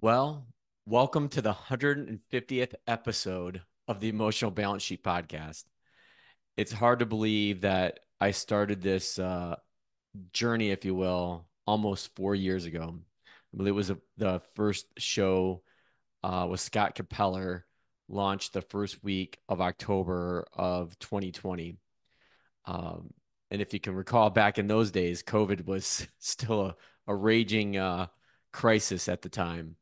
Well, welcome to the 150th episode of the Emotional Balance Sheet Podcast. It's hard to believe that I started this uh, journey, if you will, almost four years ago. I believe it was a, the first show uh, with Scott Capeller, launched the first week of October of 2020. Um, and if you can recall back in those days, COVID was still a, a raging uh, crisis at the time.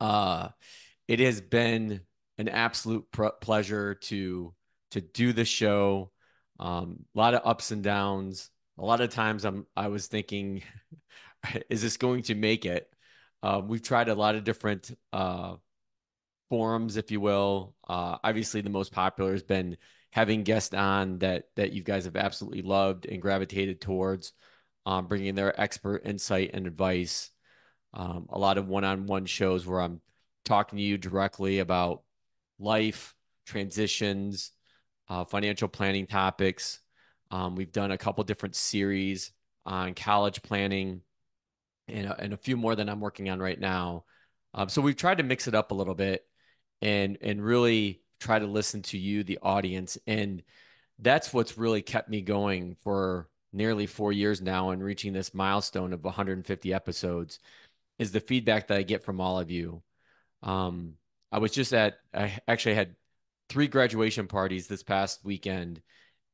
Uh, it has been an absolute pr- pleasure to to do the show. Um, a lot of ups and downs. A lot of times, I'm I was thinking, is this going to make it? Uh, we've tried a lot of different uh, forums, if you will. Uh, obviously, the most popular has been having guests on that that you guys have absolutely loved and gravitated towards, um, bringing their expert insight and advice um, a lot of one-on-one shows where I'm talking to you directly about life, transitions, uh, financial planning topics. Um, we've done a couple different series on college planning and, and a few more that I'm working on right now. Um, so we've tried to mix it up a little bit and and really try to listen to you, the audience. And that's what's really kept me going for nearly four years now and reaching this milestone of 150 episodes is the feedback that I get from all of you. Um, I was just at, I actually had three graduation parties this past weekend,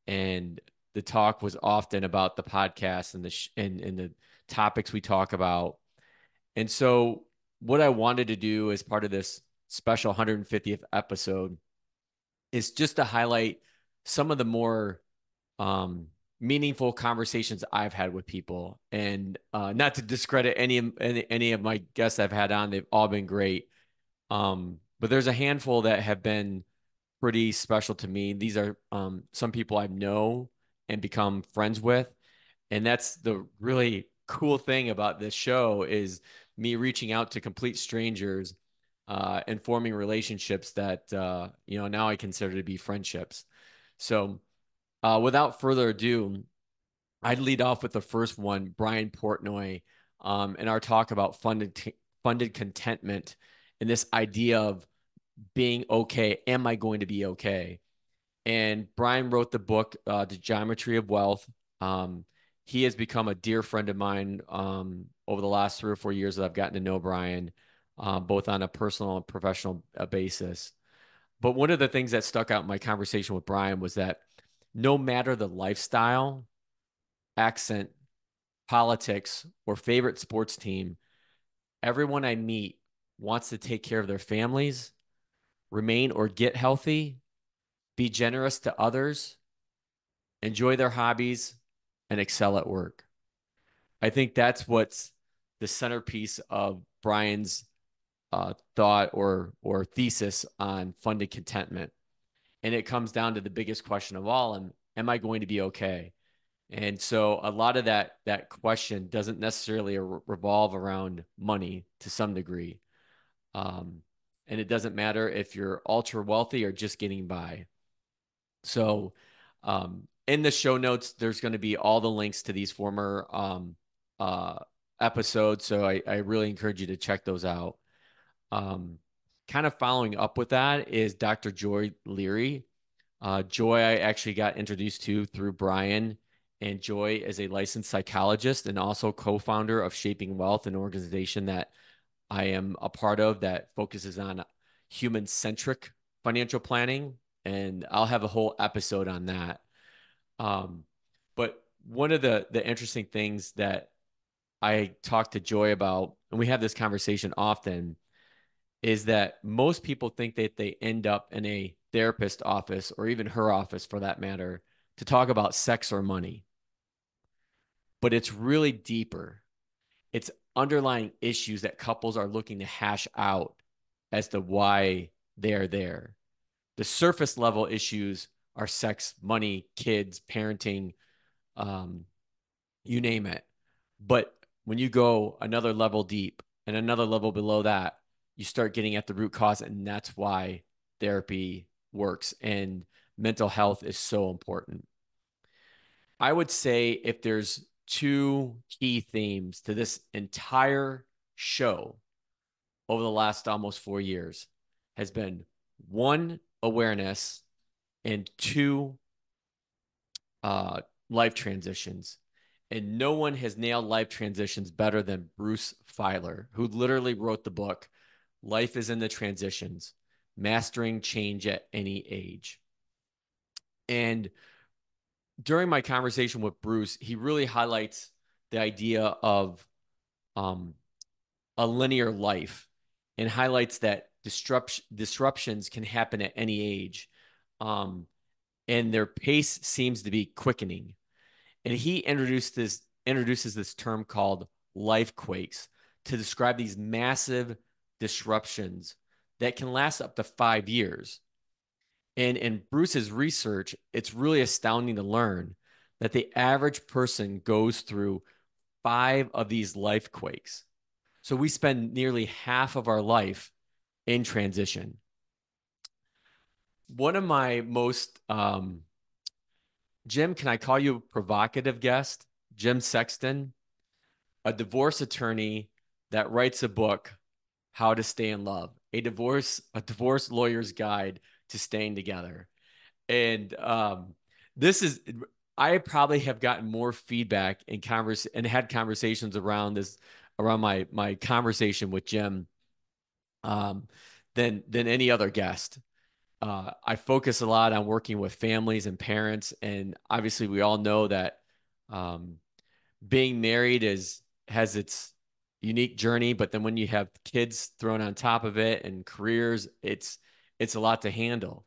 and the talk was often about the podcast and the sh- and and the topics we talk about. And so, what I wanted to do as part of this special 150th episode is just to highlight some of the more um, meaningful conversations I've had with people, and uh, not to discredit any, any any of my guests I've had on, they've all been great. Um, but there's a handful that have been pretty special to me. These are um, some people I know and become friends with, and that's the really cool thing about this show is me reaching out to complete strangers uh, and forming relationships that uh, you know now I consider to be friendships. So uh, without further ado, I'd lead off with the first one, Brian Portnoy, um, and our talk about funded t- funded contentment and this idea of being okay. Am I going to be okay? And Brian wrote the book, uh, The Geometry of Wealth. Um, he has become a dear friend of mine um, over the last three or four years that I've gotten to know Brian, uh, both on a personal and professional uh, basis. But one of the things that stuck out in my conversation with Brian was that no matter the lifestyle, accent, politics, or favorite sports team, everyone I meet wants to take care of their families, remain or get healthy, be generous to others, enjoy their hobbies, and excel at work. I think that's what's the centerpiece of Brian's uh, thought or or thesis on funded contentment and it comes down to the biggest question of all am, am i going to be okay? And so a lot of that that question doesn't necessarily revolve around money to some degree. Um, and it doesn't matter if you're ultra wealthy or just getting by. So um, in the show notes there's going to be all the links to these former um, uh, episodes. So I, I really encourage you to check those out. Um, kind of following up with that is Dr. Joy Leary. Uh, Joy, I actually got introduced to through Brian, and Joy is a licensed psychologist and also co founder of Shaping Wealth, an organization that I am a part of that focuses on human centric financial planning. And I'll have a whole episode on that. Um, but one of the, the interesting things that I talk to Joy about, and we have this conversation often, is that most people think that they end up in a therapist office or even her office for that matter to talk about sex or money. But it's really deeper. It's underlying issues that couples are looking to hash out as to why they're there. The surface level issues are sex, money, kids, parenting, um, you name it. But when you go another level deep and another level below that, you start getting at the root cause and that's why therapy works and mental health is so important i would say if there's two key themes to this entire show over the last almost four years has been one, awareness, and two, uh, life transitions. And no one has nailed life transitions better than Bruce Feiler, who literally wrote the book, Life is in the Transitions Mastering Change at Any Age. And during my conversation with Bruce, he really highlights the idea of um, a linear life and highlights that disrupt- disruptions can happen at any age. Um, and their pace seems to be quickening. And he introduced this introduces this term called life quakes to describe these massive disruptions that can last up to five years. And in Bruce's research, it's really astounding to learn that the average person goes through five of these life quakes. So we spend nearly half of our life in transition. One of my most, um, Jim, can I call you a provocative guest? Jim Sexton, a divorce attorney that writes a book, How to Stay in Love, a divorce, a divorce lawyer's guide to staying together. And um, this is I probably have gotten more feedback and converse and had conversations around this around my my conversation with Jim um, than than any other guest. Uh, I focus a lot on working with families and parents, and obviously we all know that um, being married is has its unique journey, but then when you have kids thrown on top of it and careers, it's it's a lot to handle.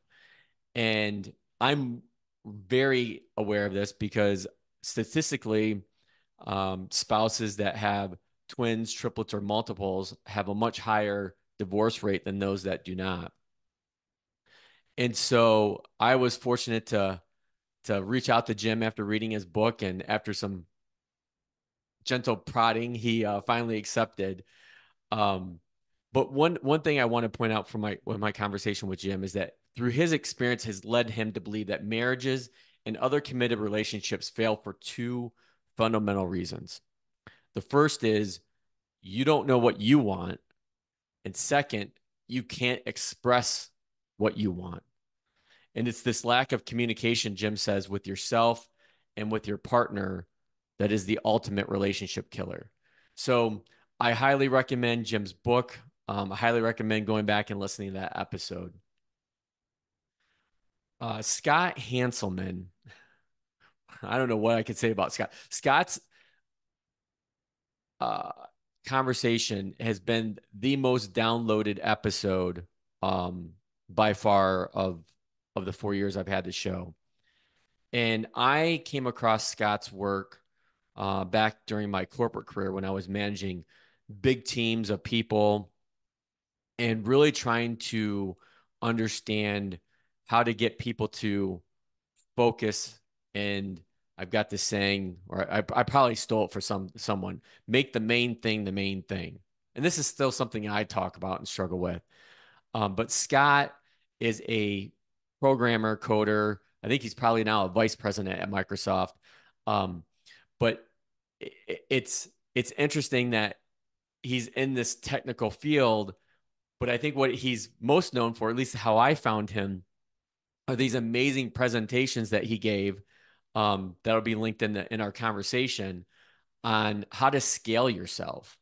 And I'm very aware of this because statistically, um, spouses that have twins, triplets, or multiples have a much higher divorce rate than those that do not. And so I was fortunate to to reach out to Jim after reading his book and after some gentle prodding, he uh, finally accepted. Um, but one one thing I want to point out from my my conversation with Jim is that through his experience has led him to believe that marriages and other committed relationships fail for two fundamental reasons. The first is you don't know what you want. And second, you can't express what you want. And it's this lack of communication, Jim says, with yourself and with your partner that is the ultimate relationship killer. So I highly recommend Jim's book. Um, I highly recommend going back and listening to that episode. Uh, Scott Hanselman. I don't know what I could say about Scott. Scott's uh, conversation has been the most downloaded episode um, by far of of the four years I've had the show. And I came across Scott's work uh, back during my corporate career when I was managing big teams of people and really trying to understand how to get people to focus and I've got this saying, or I, I probably stole it for some someone. Make the main thing the main thing, and this is still something I talk about and struggle with. Um, but Scott is a programmer, coder. I think he's probably now a vice president at Microsoft. Um, but it's it's interesting that he's in this technical field. But I think what he's most known for, at least how I found him, are these amazing presentations that he gave um, that'll be linked in the in our conversation on how to scale yourself.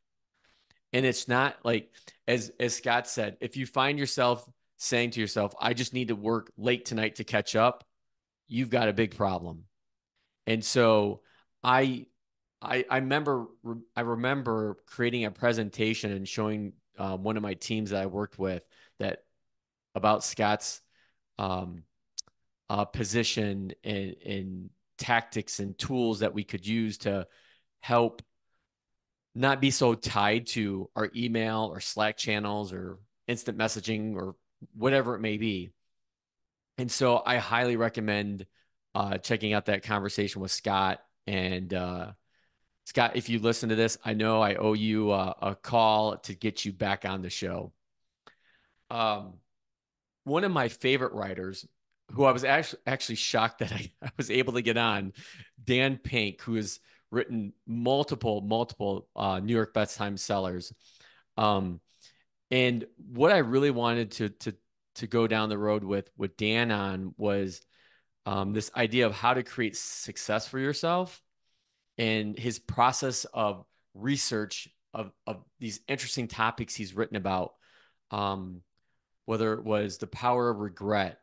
And it's not like as as Scott said, if you find yourself saying to yourself, I just need to work late tonight to catch up, you've got a big problem. And so I I I remember I remember creating a presentation and showing uh, one of my teams that I worked with that about Scott's um, uh, position and, tactics and tools that we could use to help not be so tied to our email or Slack channels or instant messaging or whatever it may be. And so I highly recommend uh, checking out that conversation with Scott. And uh, Scott, if you listen to this, I know I owe you uh, a call to get you back on the show. Um, one of my favorite writers, who I was actually actually shocked that I, I was able to get on, Dan Pink, who has written multiple multiple uh, New York Best Time sellers. Um, And what I really wanted to to to go down the road with with Dan on was um, this idea of how to create success for yourself and his process of research of of these interesting topics he's written about, um, whether it was the power of regret,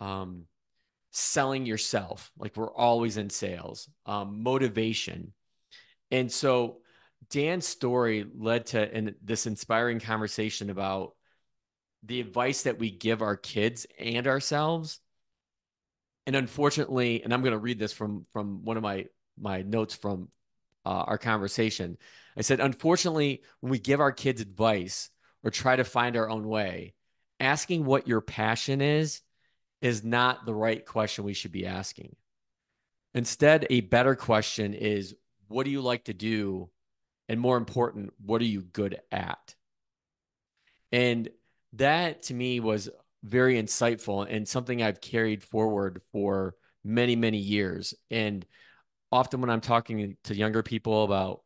um, selling yourself, like we're always in sales, um, motivation, and so Dan's story led to in this inspiring conversation about the advice that we give our kids and ourselves. And unfortunately, and I'm going to read this from from one of my my notes from uh, our conversation. I said, unfortunately, when we give our kids advice or try to find our own way, asking what your passion is is not the right question we should be asking. Instead, a better question is, what do you like to do? And more important, what are you good at? And that to me was very insightful and something I've carried forward for many, many years. And often when I'm talking to younger people about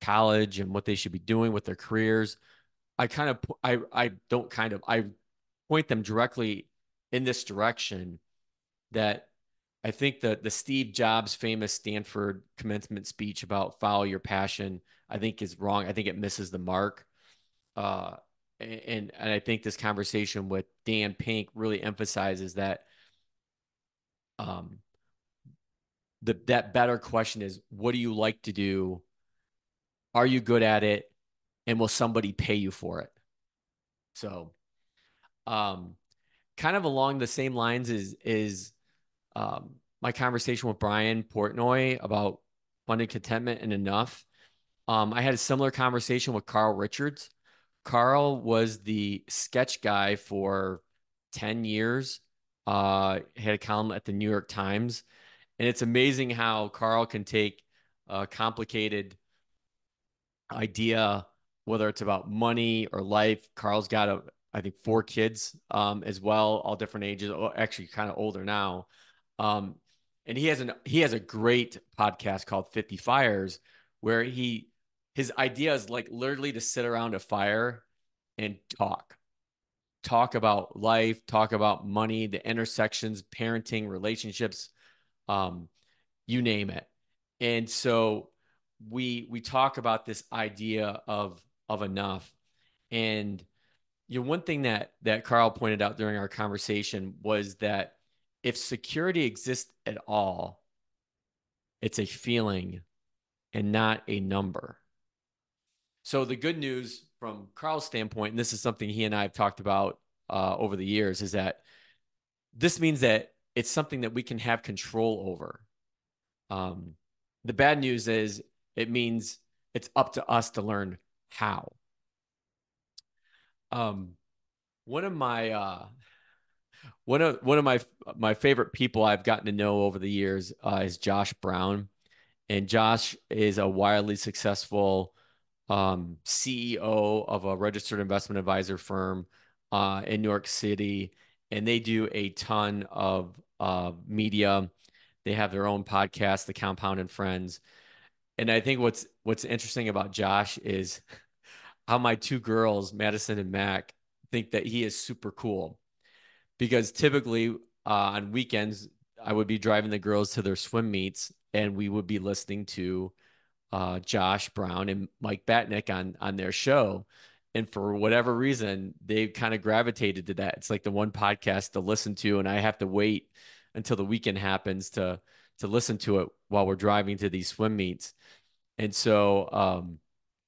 college and what they should be doing with their careers, I kind of I I don't kind of I point them directly in this direction that I think that the Steve Jobs famous Stanford commencement speech about follow your passion, I think is wrong. I think it misses the mark. Uh, and and I think this conversation with Dan Pink really emphasizes that um the that better question is what do you like to do? Are you good at it? And will somebody pay you for it? So um kind of along the same lines is is um my conversation with Brian Portnoy about funded contentment and enough. Um, I had a similar conversation with Carl Richards Carl was the sketch guy for 10 years. Uh, had a column at the New York Times. And it's amazing how Carl can take a complicated idea, whether it's about money or life. Carl's got a, I think, four kids um, as well, all different ages. Actually, kind of older now. Um, and he has an he has a great podcast called 50 Fires, where he his idea is like literally to sit around a fire and talk. Talk about life talk about money the intersections parenting relationships um you name it. And so we we talk about this idea of of enough. And you know one thing that that Carl pointed out during our conversation was that if security exists at all it's a feeling and not a number so the good news from Carl's standpoint, and this is something he and I have talked about uh, over the years, is that this means that it's something that we can have control over. Um, the bad news is it means it's up to us to learn how. Um, one of my uh, one of one of my my favorite people I've gotten to know over the years uh, is Josh Brown, and Josh is a wildly successful um, CEO of a registered investment advisor firm uh, in New York City, and they do a ton of uh, media. They have their own podcast, The Compound and Friends. And I think what's what's interesting about Josh is how my two girls, Madison and Mac, think that he is super cool. Because typically uh, on weekends, I would be driving the girls to their swim meets, and we would be listening to uh, Josh Brown and Mike Batnick on on their show. And for whatever reason, they've kind of gravitated to that. It's like the one podcast to listen to, and I have to wait until the weekend happens to to listen to it while we're driving to these swim meets. And so um,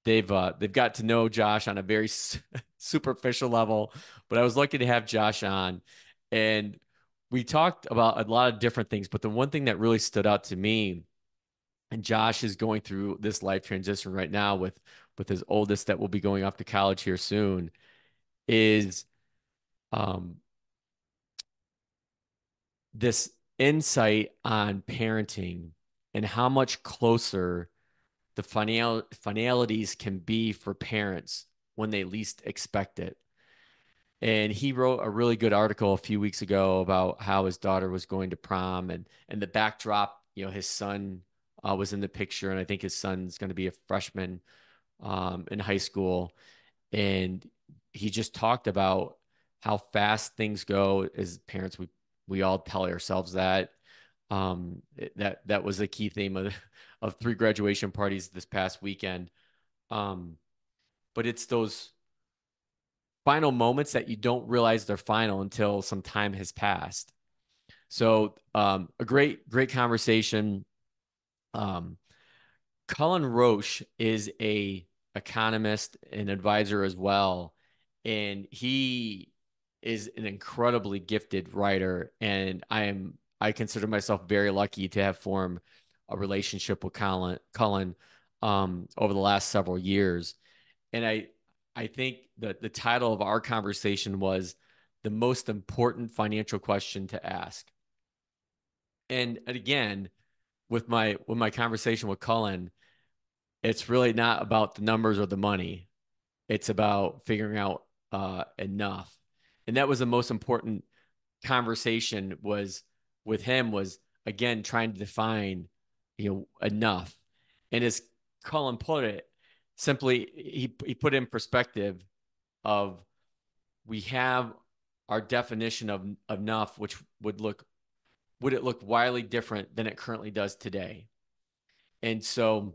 they've uh, they've got to know Josh on a very superficial level. But I was lucky to have Josh on, and we talked about a lot of different things. But the one thing that really stood out to me and Josh is going through this life transition right now with with his oldest that will be going off to college here soon is um this insight on parenting and how much closer the final finalities can be for parents when they least expect it. And he wrote a really good article a few weeks ago about how his daughter was going to prom and and the backdrop, you know, his son uh, was in the picture, and I think his son's going to be a freshman um, in high school. And he just talked about how fast things go as parents. We we all tell ourselves that. Um, that that was a key theme of of three graduation parties this past weekend. Um, but it's those final moments that you don't realize they're final until some time has passed. So um, a great, great conversation. Um, Cullen Roche is a economist and advisor as well, and he is an incredibly gifted writer. And I am I consider myself very lucky to have formed a relationship with Cullen Cullen um, over the last several years. And I I think that the title of our conversation was the most important financial question to ask. And again, with my with my conversation with Cullen, it's really not about the numbers or the money. It's about figuring out uh, enough. And that was the most important conversation was with him was again trying to define, you know, enough. And as Cullen put it, simply he he put in perspective of we have our definition of, of enough, which would look would it look wildly different than it currently does today. And so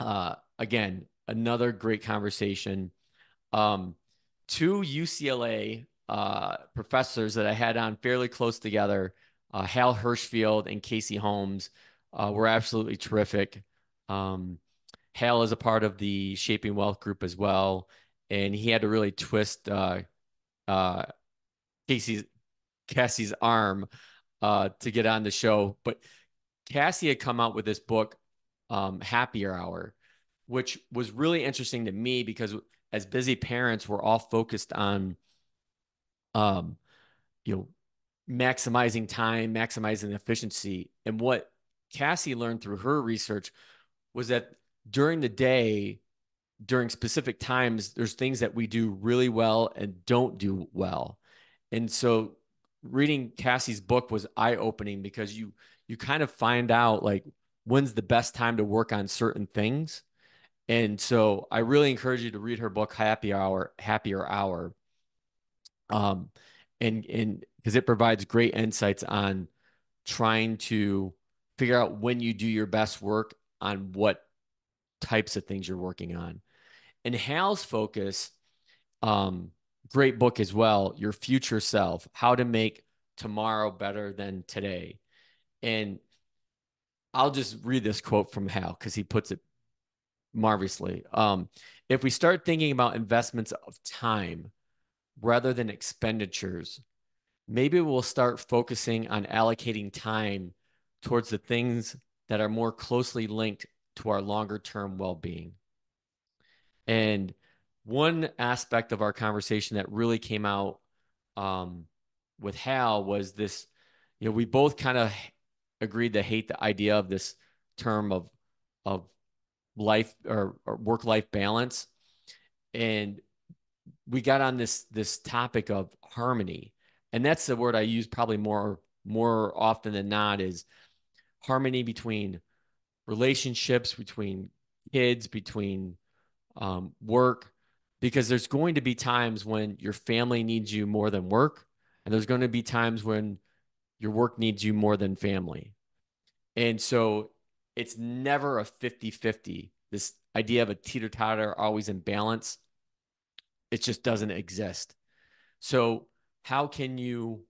uh, again, another great conversation. Um, two UCLA uh, professors that I had on fairly close together, uh, Hal Hershfield and Casey Holmes, uh, were absolutely terrific. Um, Hal is a part of the Shaping Wealth group as well, and he had to really twist uh, uh, Casey's Cassie's arm uh, to get on the show. But Cassie had come out with this book, um, Happier Hour, which was really interesting to me because as busy parents, we're all focused on, um, you know, maximizing time, maximizing efficiency, and what Cassie learned through her research was that during the day, during specific times, there's things that we do really well and don't do well. And so reading Cassie's book was eye opening because you you kind of find out like when's the best time to work on certain things. And so I really encourage you to read her book Happy Hour, Happier Hour. Um and and because it provides great insights on trying to figure out when you do your best work on what types of things you're working on. And Hal's focus, um, great book as well, Your Future Self, How to Make Tomorrow Better Than Today. And I'll just read this quote from Hal because he puts it marvelously. Um, if we start thinking about investments of time rather than expenditures, maybe we'll start focusing on allocating time towards the things that are more closely linked to our longer term well being. And one aspect of our conversation that really came out um, with Hal was this you know, we both kind of agreed to hate the idea of this term of of life or, or work life balance. And we got on this this topic of harmony. And that's the word i use probably more more often than not is harmony between relationships, between kids, between um, work, because there's going to be times when your family needs you more than work, and there's going to be times when your work needs you more than family. And so it's never a 50 50. This idea of a teeter totter always in balance, it just doesn't exist. So, how can you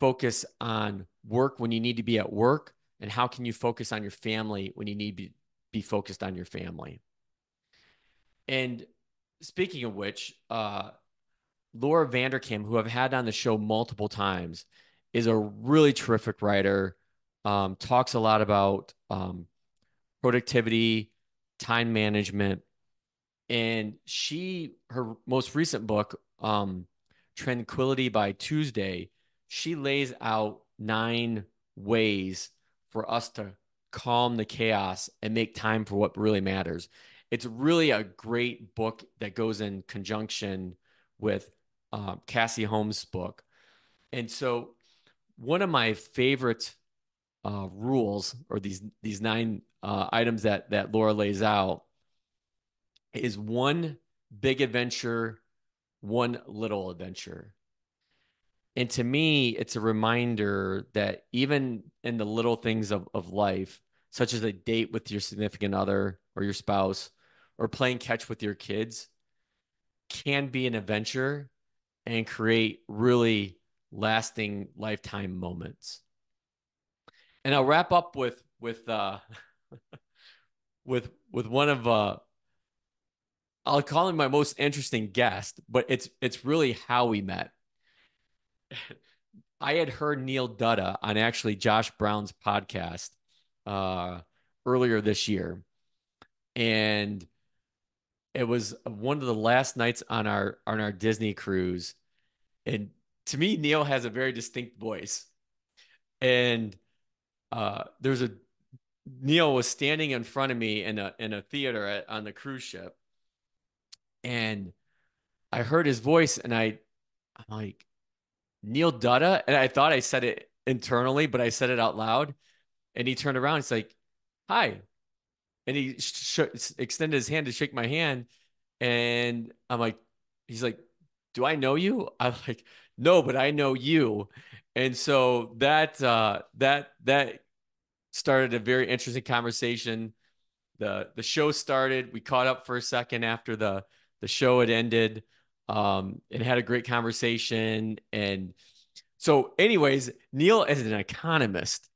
focus on work when you need to be at work and how can you focus on your family when you need to be, be focused on your family and speaking of which uh, laura vanderkam who i've had on the show multiple times is a really terrific writer um, talks a lot about um, productivity time management and she her most recent book um, tranquility by tuesday she lays out nine ways for us to calm the chaos and make time for what really matters. It's really a great book that goes in conjunction with uh, Cassie Holmes' book. And so, one of my favorite uh, rules, or these these nine uh, items that that Laura lays out, is one big adventure, one little adventure. And to me, it's a reminder that even in the little things of, of life, such as a date with your significant other or your spouse, or playing catch with your kids, can be an adventure and create really lasting lifetime moments. And I'll wrap up with with uh with with one of uh I'll call him my most interesting guest, but it's it's really how we met. I had heard Neil Dutta on actually Josh Brown's podcast uh, earlier this year, and it was one of the last nights on our on our Disney cruise. And to me, Neil has a very distinct voice, and uh, there's a Neil was standing in front of me in a in a theater at, on the cruise ship, and I heard his voice, and I I'm like Neil Dutta, and I thought I said it internally, but I said it out loud, and he turned around. He's like, "Hi," and he sh- extended his hand to shake my hand, and I'm like, he's like, "Do I know you?" I'm like, "No, but I know you," and so that uh, that that started a very interesting conversation. the The show started. We caught up for a second after the the show had ended, um, and had a great conversation. And so, anyways, Neil is an economist.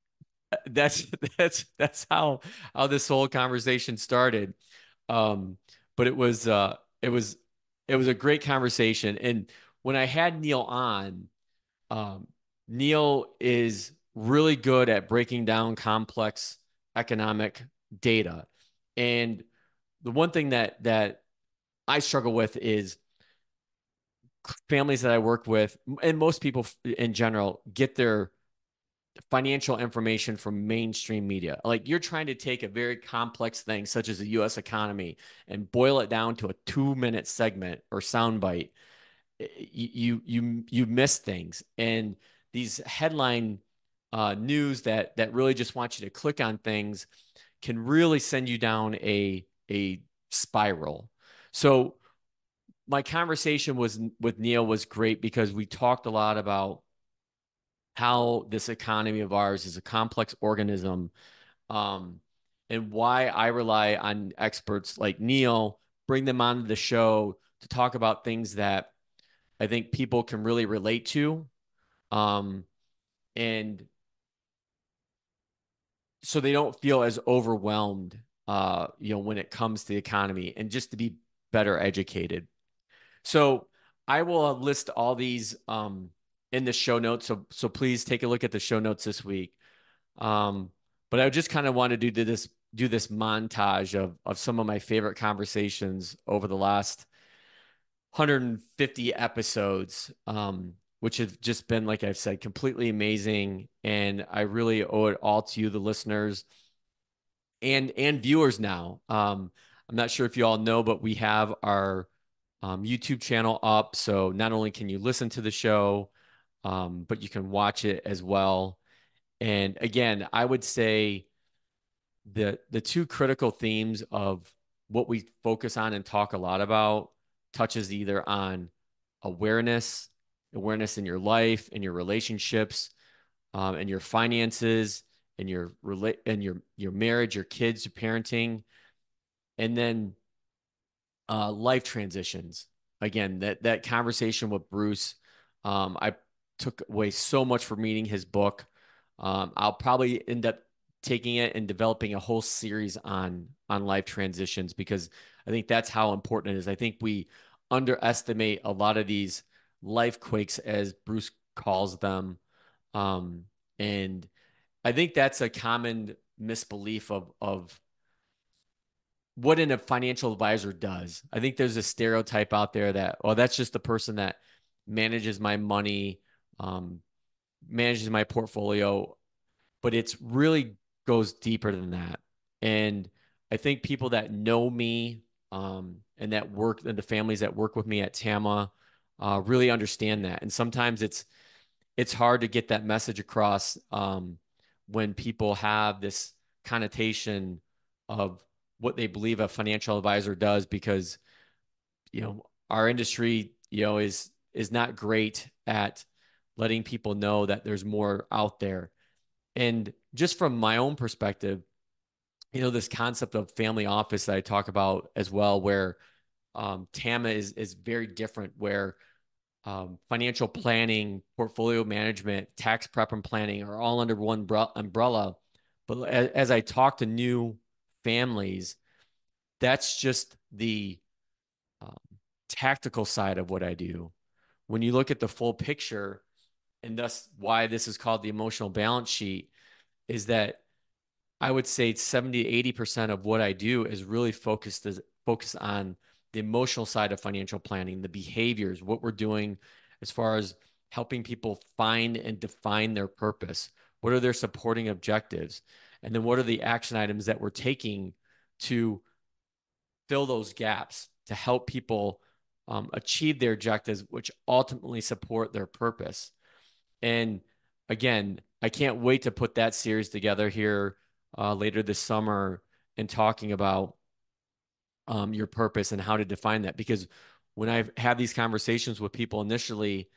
That's that's that's how how this whole conversation started. Um, but it was uh, it was it was a great conversation. And when I had Neil on, um, Neil is really good at breaking down complex economic data. And the one thing that that I struggle with is families that I work with, and most people in general, get their financial information from mainstream media. Like you're trying to take a very complex thing, such as the US economy, and boil it down to a two minute segment or soundbite. You, you, you miss things. And these headline uh, news that that really just want you to click on things can really send you down a a spiral. So my conversation was with Neil was great because we talked a lot about how this economy of ours is a complex organism um, and why I rely on experts like Neil, bring them onto the show to talk about things that I think people can really relate to. Um, and so they don't feel as overwhelmed uh, you know when it comes to the economy and just to be better educated so i will list all these um, in the show notes so so please take a look at the show notes this week um, but i just kind of want to do this do this montage of of some of my favorite conversations over the last 150 episodes um, which have just been, like I've said, completely amazing. And I really owe it all to you, the listeners and and viewers now. Um, I'm not sure if you all know, but we have our um, YouTube channel up. So not only can you listen to the show, um, but you can watch it as well. And again, I would say the the two critical themes of what we focus on and talk a lot about touches either on awareness awareness in your life, in your relationships, um, and your finances, and your relate and your your marriage, your kids, your parenting, and then uh, life transitions. Again, that that conversation with Bruce, um, I took away so much from reading his book. Um, I'll probably end up taking it and developing a whole series on on life transitions because I think that's how important it is. I think we underestimate a lot of these life quakes, as Bruce calls them. Um, and I think that's a common misbelief of of what an, a financial advisor does. I think there's a stereotype out there that, well, that's just the person that manages my money, um, manages my portfolio, but it's really goes deeper than that. And I think people that know me um, and that work and the families that work with me at TAMMA uh, really understand that. And sometimes it's it's hard to get that message across um, when people have this connotation of what they believe a financial advisor does because you know, our industry, you know, is is not great at letting people know that there's more out there. And just from my own perspective, you know, this concept of family office that I talk about as well, where um, TAMMA is is very different, where um, financial planning, portfolio management, tax prep and planning are all under one umbrella. But as, as I talk to new families, that's just the um, tactical side of what I do. When you look at the full picture, and thus why this is called the emotional balance sheet, is that I would say 70 80% of what I do is really focused as focused on the emotional side of financial planning, the behaviors, what we're doing as far as helping people find and define their purpose. What are their supporting objectives? And then what are the action items that we're taking to fill those gaps to help people um, achieve their objectives, which ultimately support their purpose. And again, I can't wait to put that series together here uh, later this summer and talking about um, your purpose and how to define that. Because when I've had these conversations with people initially,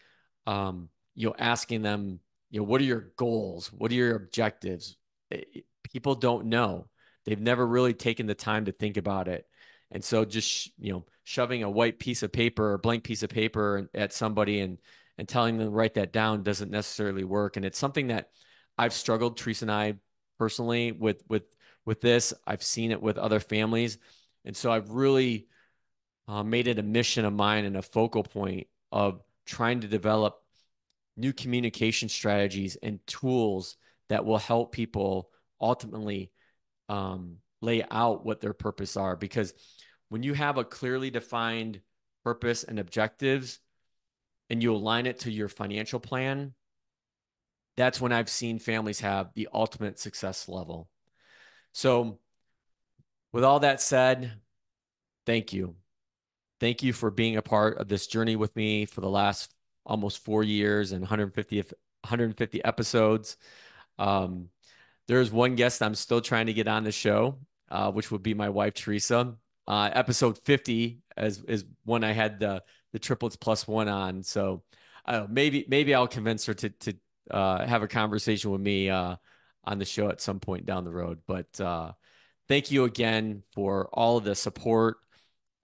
um, you know, asking them, you know, what are your goals? What are your objectives? People don't know. They've never really taken the time to think about it. And so just, you know, shoving a white piece of paper or blank piece of paper at somebody and and telling them to write that down doesn't necessarily work. And it's something that I've struggled, Teresa and I personally, with with with this. I've seen it with other families. And so I've really uh, made it a mission of mine and a focal point of trying to develop new communication strategies and tools that will help people ultimately um, lay out what their purpose are. Because when you have a clearly defined purpose and objectives and you align it to your financial plan, that's when I've seen families have the ultimate success level. So, with all that said, thank you. Thank you for being a part of this journey with me for the last almost four years and 150 150 episodes. Um, there's one guest I'm still trying to get on the show, uh, which would be my wife Teresa. Uh, episode 50 as is when I had the the triplets plus one on. So uh, maybe maybe I'll convince her to to uh, have a conversation with me uh, on the show at some point down the road. But uh, thank you again for all of the support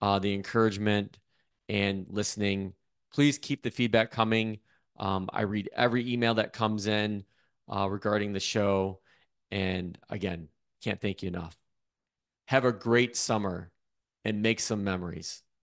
uh, the encouragement, and listening. Please keep the feedback coming. Um, I read every email that comes in uh, regarding the show. And again, can't thank you enough. Have a great summer and make some memories.